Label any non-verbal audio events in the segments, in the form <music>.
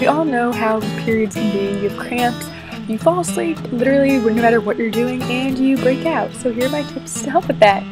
We all know how periods can be. You have cramps, you fall asleep, literally no matter what you're doing, and you break out. So here are my tips to help with that.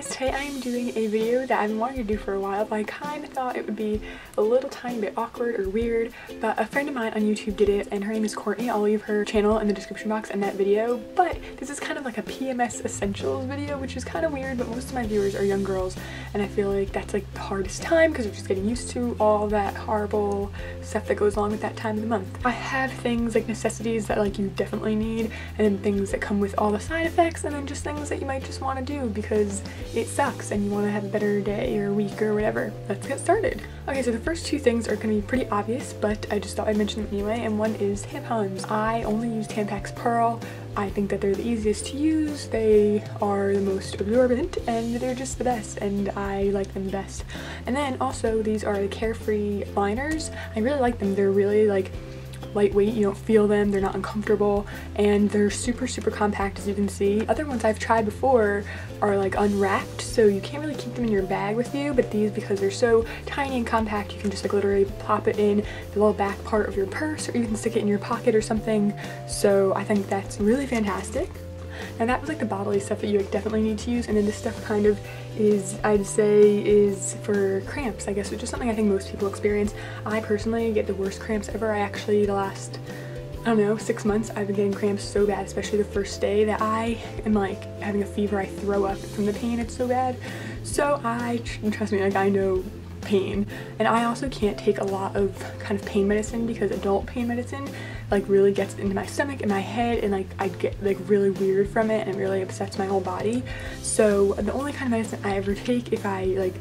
Guys, today I am doing a video that I've been wanting to do for a while, but I kind of thought it would be a little tiny bit awkward or weird, but a friend of mine on YouTube did it, and her name is Courtney. I'll leave her channel in the description box and that video, but this is kind of like a PMS essentials video, which is kind of weird, but most of my viewers are young girls, and I feel like that's like the hardest time because they're just getting used to all that horrible stuff that goes along with that time of the month. I have things like necessities that like you definitely need, and then things that come with all the side effects, and then just things that you might just want to do because it sucks and you want to have a better day or week or whatever. Let's get started. Okay, so the first two things are going to be pretty obvious, but I just thought I'd mention them anyway, and one is tampons. I only use Tampax Pearl. I think that they're the easiest to use, they are the most absorbent, and they're just the best, and I like them the best. And then also, these are the Carefree liners. I really like them. They're really like lightweight, you don't feel them, they're not uncomfortable, and they're super, super compact as you can see. Other ones I've tried before are like unwrapped, so you can't really keep them in your bag with you, but these, because they're so tiny and compact, you can just like literally pop it in the little back part of your purse, or you can stick it in your pocket or something, so I think that's really fantastic. Now that was like the bodily stuff that you like, definitely need to use and then this stuff kind of is I'd say is for cramps I guess which is something I think most people experience. I personally get the worst cramps ever. I actually the last I don't know, six months I've been getting cramps so bad, especially the first day that I am like having a fever. I throw up from the pain, it's so bad. So I, trust me, like I know pain and I also can't take a lot of kind of pain medicine because adult pain medicine like really gets into my stomach and my head and like I get like really weird from it and it really upsets my whole body so the only kind of medicine I ever take if I like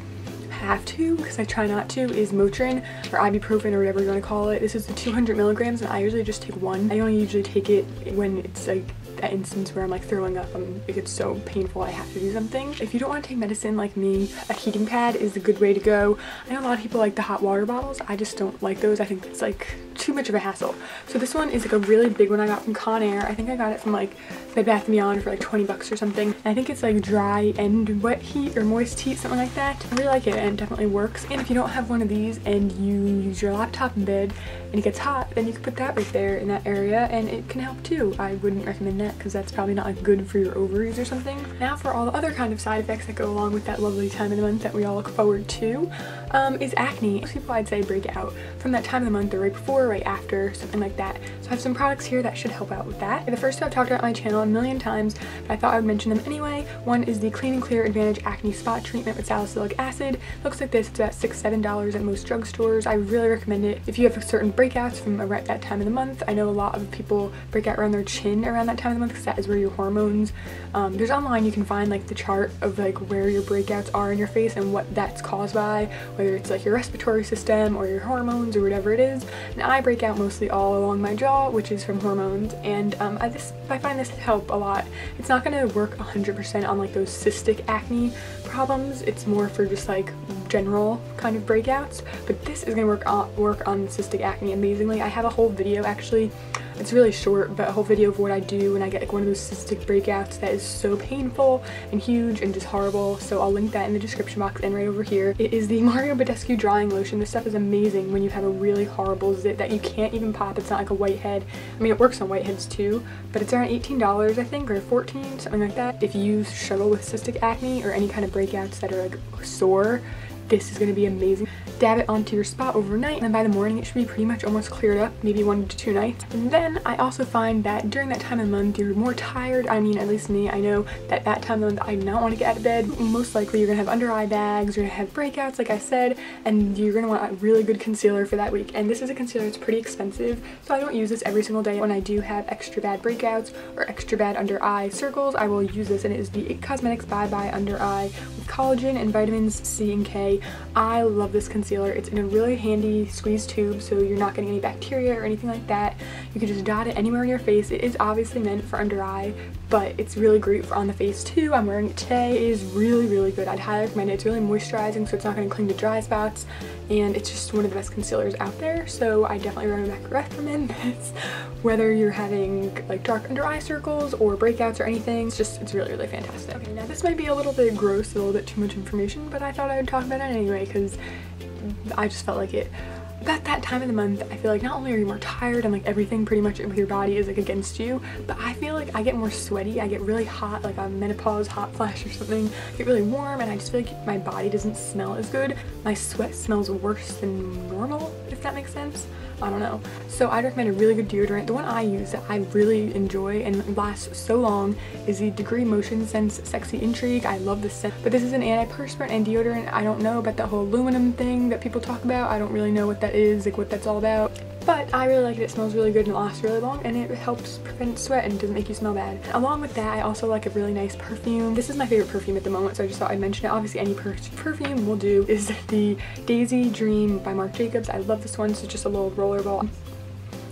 have to because I try not to is Motrin or ibuprofen or whatever you want to call it. This is the 200 milligrams and I usually just take one. I only usually take it when it's like that instance where I'm like throwing up and it gets so painful I have to do something. If you don't want to take medicine like me, a heating pad is a good way to go. I know a lot of people like the hot water bottles. I just don't like those. I think it's like too much of a hassle. So this one is like a really big one I got from Conair. I think I got it from like Bed Bath & Beyond for like 20 bucks or something. And I think it's like dry and wet heat or moist heat, something like that. I really like it and it definitely works. And if you don't have one of these and you use your laptop in bed and it gets hot, then you can put that right there in that area and it can help too. I wouldn't recommend that because that's probably not like good for your ovaries or something. Now for all the other kind of side effects that go along with that lovely time of the month that we all look forward to um, is acne. Most people I'd say break out from that time of the month or right before right after, something like that. So I have some products here that should help out with that. The first two I've talked about on my channel a million times, but I thought I would mention them anyway. One is the Clean and Clear Advantage Acne Spot Treatment with Salicylic Acid. Looks like this, it's about six, seven dollars at most drugstores. I really recommend it if you have certain breakouts from around that time of the month. I know a lot of people break out around their chin around that time of the month because that is where your hormones, um, there's online you can find like the chart of like where your breakouts are in your face and what that's caused by, whether it's like your respiratory system or your hormones or whatever it is. And I break out mostly all along my jaw, which is from hormones. And um, I, this, I find this help a lot. It's not to work 100% on like those cystic acne problems. It's more for just like general kind of breakouts. But this is to work on, work on cystic acne amazingly. I have a whole video actually it's really short, but a whole video of what I do when I get like one of those cystic breakouts that is so painful and huge and just horrible. So I'll link that in the description box and right over here. It is the <laughs> Mario Badescu drying lotion. This stuff is amazing when you have a really horrible zit that you can't even pop. It's not like a whitehead. I mean, it works on whiteheads too, but it's around $18 I think, or 14 something like that. If you struggle with cystic acne or any kind of breakouts that are like sore, this is going to be amazing. Dab it onto your spot overnight and then by the morning it should be pretty much almost cleared up, maybe one to two nights. And then I also find that during that time of month you're more tired. I mean, at least me, I know that that time of the month I do not want to get out of bed. Most likely you're going to have under eye bags, you're going to have breakouts like I said, and you're going to want a really good concealer for that week. And this is a concealer that's pretty expensive, so I don't use this every single day. When I do have extra bad breakouts or extra bad under eye circles, I will use this and it is the IT Cosmetics Bye Bye Under Eye collagen and vitamins C and K I love this concealer. It's in a really handy squeeze tube so you're not getting any bacteria or anything like that. You can just dot it anywhere on your face. It is obviously meant for under eye, but it's really great for on the face too. I'm wearing it today. It is really, really good. I'd highly recommend it. It's really moisturizing so it's not going to cling to dry spots and it's just one of the best concealers out there so I definitely recommend this <laughs> whether you're having like dark under eye circles or breakouts or anything. It's just, it's really, really fantastic. Okay, now this might be a little bit gross, a little bit too much information, but I thought I would talk about it anyway because I just felt like it. About that time of the month, I feel like not only are you more tired and like everything pretty much with your body is like against you, but I feel like I get more sweaty. I get really hot, like a menopause hot flash or something. I get really warm and I just feel like my body doesn't smell as good. My sweat smells worse than normal, if that makes sense. I don't know. So I'd recommend a really good deodorant. The one I use that I really enjoy and lasts so long is the Degree Motion Sense Sexy Intrigue. I love this scent, but this is an antiperspirant and deodorant. I don't know about that whole aluminum thing that people talk about. I don't really know what that is, like what that's all about. But I really like it. It smells really good and it lasts really long and it helps prevent sweat and doesn't make you smell bad. Along with that, I also like a really nice perfume. This is my favorite perfume at the moment, so I just thought I'd mention it. Obviously, any per perfume will do. Is <laughs> the Daisy Dream by Marc Jacobs. I love this one. It's just a little roller ball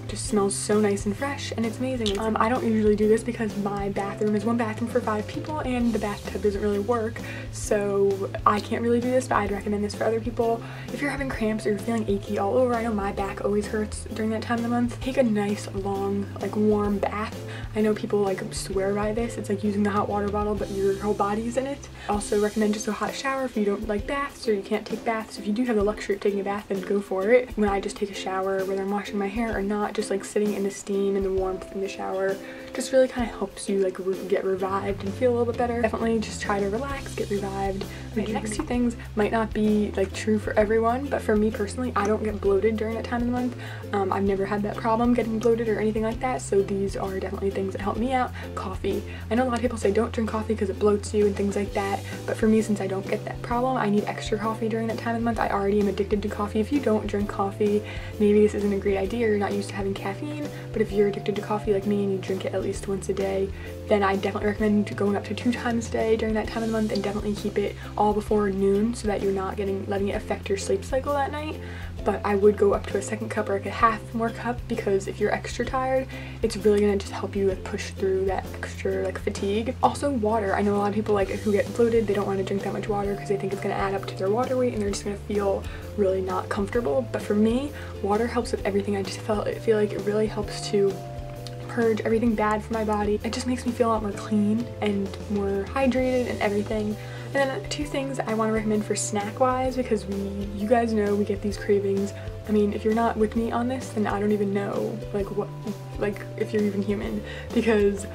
just smells so nice and fresh and it's amazing. Um, I don't usually do this because my bathroom is one bathroom for five people and the bathtub doesn't really work so I can't really do this but I'd recommend this for other people. If you're having cramps or you're feeling achy all over, I know my back always hurts during that time of the month, take a nice long like warm bath. I know people like swear by this, it's like using the hot water bottle but your whole body's in it. Also recommend just a hot shower if you don't like baths or you can't take baths. If you do have the luxury of taking a bath then go for it. When I just take a shower whether I'm washing my hair or not just like sitting in the steam and the warmth in the shower just really kind of helps you like get revived and feel a little bit better. Definitely just try to relax, get revived. The next two things might not be like true for everyone, but for me personally, I don't get bloated during that time of the month. Um, I've never had that problem getting bloated or anything like that, so these are definitely things that help me out. Coffee. I know a lot of people say don't drink coffee because it bloats you and things like that, but for me, since I don't get that problem, I need extra coffee during that time of the month. I already am addicted to coffee. If you don't drink coffee, maybe this isn't a great idea. You're not used to having caffeine, but if you're addicted to coffee like me and you drink it at least once a day, then I definitely recommend going up to two times a day during that time of the month and definitely keep it all before noon so that you're not getting letting it affect your sleep cycle that night. But I would go up to a second cup or like a half more cup because if you're extra tired, it's really gonna just help you like push through that extra like fatigue. Also water. I know a lot of people like who get bloated, they don't want to drink that much water because they think it's gonna add up to their water weight and they're just gonna feel really not comfortable. But for me, water helps with everything. I just felt I feel like it really helps to purge everything bad from my body. It just makes me feel a lot more clean and more hydrated and everything. And then two things I want to recommend for snack wise because we, you guys know we get these cravings. I mean, if you're not with me on this, then I don't even know like what, like if you're even human because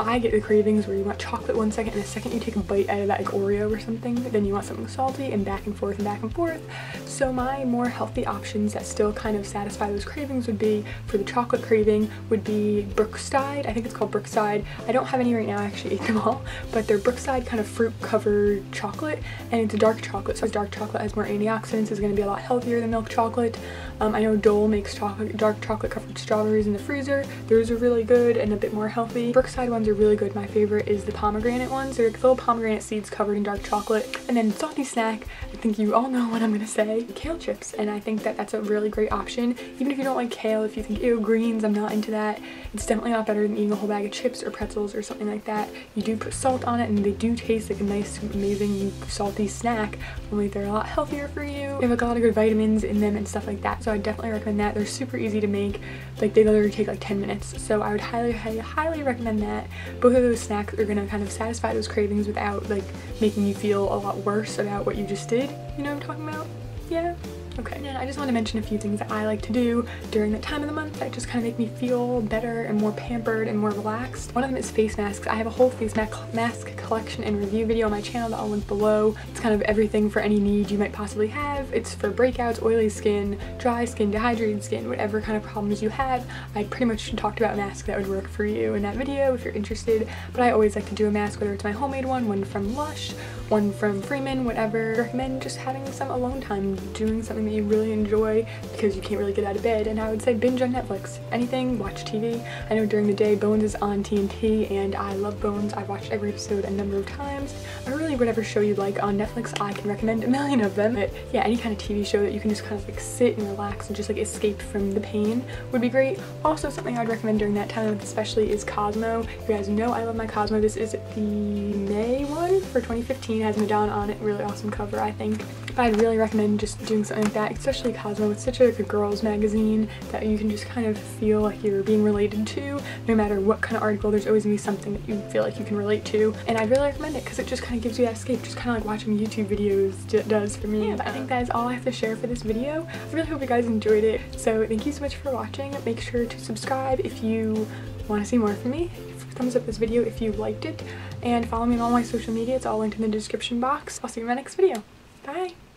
I get the cravings where you want chocolate one second and the second you take a bite out of that like Oreo or something, then you want something salty and back and forth and back and forth. So my more healthy options that still kind of satisfy those cravings would be, for the chocolate craving, would be Brookside. I think it's called Brookside. I don't have any right now, I actually ate them all, but they're Brookside kind of fruit covered chocolate and it's a dark chocolate. So dark chocolate has more antioxidants, is going to be a lot healthier than milk chocolate. Um, I know Dole makes chocolate, dark chocolate covered strawberries in the freezer. Those are really good and a bit more healthy. Brookside ones are really good. My favorite is the pomegranate ones. They're little pomegranate seeds covered in dark chocolate. And then salty snack, I think you all know what I'm gonna say, kale chips. And I think that that's a really great option. Even if you don't like kale, if you think, ew, greens, I'm not into that, it's definitely not better than eating a whole bag of chips or pretzels or something like that. You do put salt on it and they do taste like a nice, amazing, salty snack, only they're a lot healthier for you. They have like a lot of good vitamins in them and stuff like that. So I definitely recommend that. They're super easy to make. Like they literally take like 10 minutes. So I would highly, highly, highly recommend that. Both of those snacks are gonna kind of satisfy those cravings without like making you feel a lot worse about what you just did. You know what I'm talking about? Yeah. Okay, and I just want to mention a few things that I like to do during that time of the month that just kind of make me feel better and more pampered and more relaxed. One of them is face masks. I have a whole face mask collection and review video on my channel that I'll link below. It's kind of everything for any need you might possibly have. It's for breakouts, oily skin, dry skin, dehydrated skin, whatever kind of problems you have. I pretty much talked about masks that would work for you in that video if you're interested, but I always like to do a mask, whether it's my homemade one, one from Lush, one from Freeman, whatever. I recommend just having some alone time, doing something you really enjoy because you can't really get out of bed. And I would say binge on Netflix. Anything, watch TV. I know during the day Bones is on TNT and I love Bones. I've watched every episode a number of times. Or really whatever show you like on Netflix, I can recommend a million of them. But yeah, any kind of TV show that you can just kind of like sit and relax and just like escape from the pain would be great. Also something I'd recommend during that time especially is Cosmo. You guys know I love my Cosmo. This is the May one for 2015. It has Madonna on it. Really awesome cover, I think. But I'd really recommend just just doing something like that, especially Cosmo. It's such a, like a girls magazine that you can just kind of feel like you're being related to. No matter what kind of article, there's always gonna be something that you feel like you can relate to. And I'd really recommend it because it just kind of gives you that escape, just kind of like watching YouTube videos does for me. Yeah, I think um, that is all I have to share for this video. I really hope you guys enjoyed it. So thank you so much for watching. Make sure to subscribe if you want to see more from me. Thumbs up this video if you liked it. And follow me on all my social media. It's all linked in the description box. I'll see you in my next video. Bye!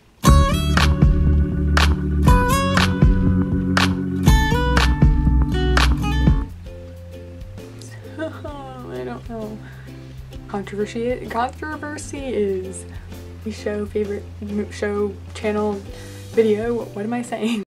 I. Controversy, controversy is the show favorite show channel video. What am I saying?